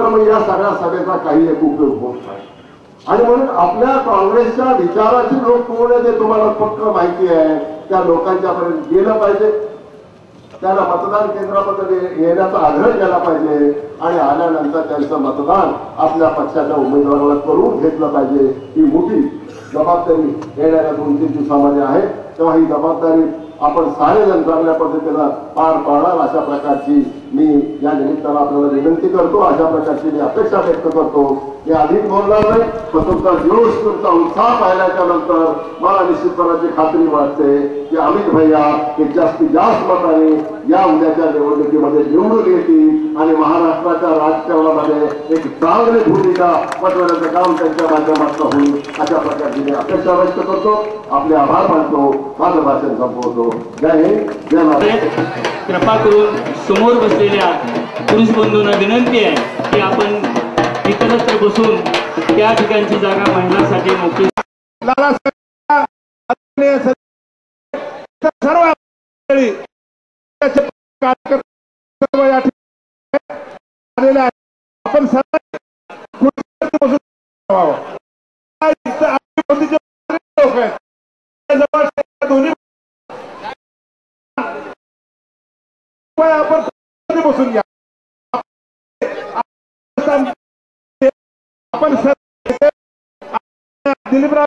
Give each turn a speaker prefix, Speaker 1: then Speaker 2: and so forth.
Speaker 1: तर मग या सगळ्या सभेचा काही एक उपयोग होत नाही. आणि म्हणून आपल्या काँग्रेसच्या विचाराची लोक कोण आहे ते तुम्हाला पक्क माहिती आहे. त्या लोकांच्या पर्यंत गेलं पाहिजे. त्याला मतदान केंद्रामध्ये येण्याचा आग्रह केला पाहिजे. आणि आल्यानंतर त्यांचं मतदान आपल्या पक्षाच्या उमेदवाराला करून घेतलं पाहिजे. ही मोठी जबाबदारी येणाऱ्या दोन तीन दिवसामध्ये आहे. तेव्हा ही जबाबदारी आपण सारेजण चांगल्या पद्धतीनं पार पाडाल अशा प्रकारची मी या निमित्तानं आपल्याला विनंती करतो. अशा प्रकारची मी अपेक्षा व्यक्त करतो. मी अधिक बोलणार नाही पण तुमचा जोश तुमचा उत्साह पाहिल्याच्या नंतर मला निश्चितपणाची खात्री वाटते की अमित भैया हे जास्तीत जास्त मताने या उद्याच्या निवडणुकीमध्ये निवडून येतील आणि महाराष्ट्राच्या राजकारणामध्ये एक चांगली भूमिका पटवण्याचं काम त्यांच्या माध्यमातून होईल अशा प्रकारची मी अपेक्षा व्यक्त करतो. आपले आभार मानतो. माझं भाषण संपवतो.
Speaker 2: कृपा करून समोर बसलेल्या पुरुष बंधूंना विनंती आहे की आपण इतरत्र बसून त्या ठिकाणची जागा महिलांसाठी मोकळी
Speaker 3: सर्व मंडळी, त्याचे आपण बसून घ्या आपण दिलीपराव